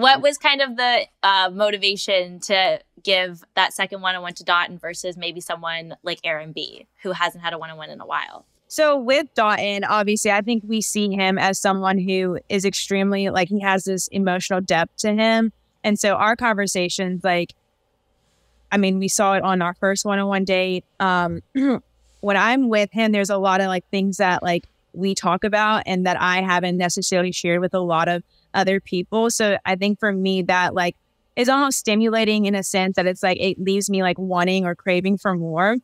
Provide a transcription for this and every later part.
What was kind of the uh, motivation to give that second one on one to Dotun versus maybe someone like Aaron B, who hasn't had a one on one in a while? So with Dotun, obviously, I think we see him as someone who is extremely like he has this emotional depth to him, and so our conversations, like, I mean, we saw it on our first one-on-one date. Um, when I'm with him, there's a lot of like things that like we talk about and that I haven't necessarily shared with a lot of other people. So I think for me that like is almost stimulating in a sense that it's like it leaves me like wanting or craving for more.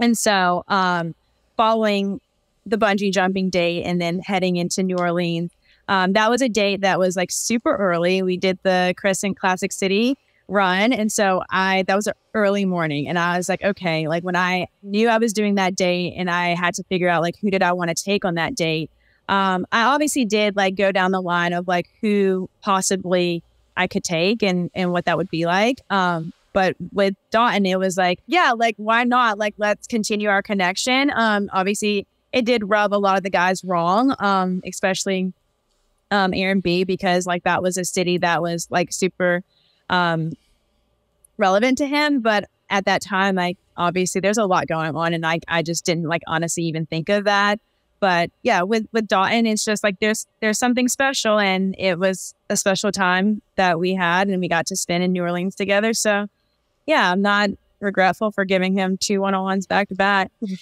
And so um following the bungee jumping date and then heading into New Orleans. Um, that was a date that was like super early. We did the Crescent Classic City run. And so I, that was an early morning. And I was like, okay, like when I knew I was doing that date and I had to figure out like who did I want to take on that date, um, I obviously did like go down the line of like who possibly I could take and, and what that would be like. Um, but with Dotun, it was like, yeah, like why not? Like let's continue our connection. Um, obviously, it did rub a lot of the guys wrong, um, especially um, Aaron B, because like that was a city that was like super um, relevant to him. But at that time, like obviously there's a lot going on, and I I just didn't like honestly even think of that. But yeah, with with Dotun, it's just like there's there's something special, and it was a special time that we had, and we got to spend in New Orleans together. So yeah, I'm not regretful for giving him two one on ones back to back. Mm-hmm.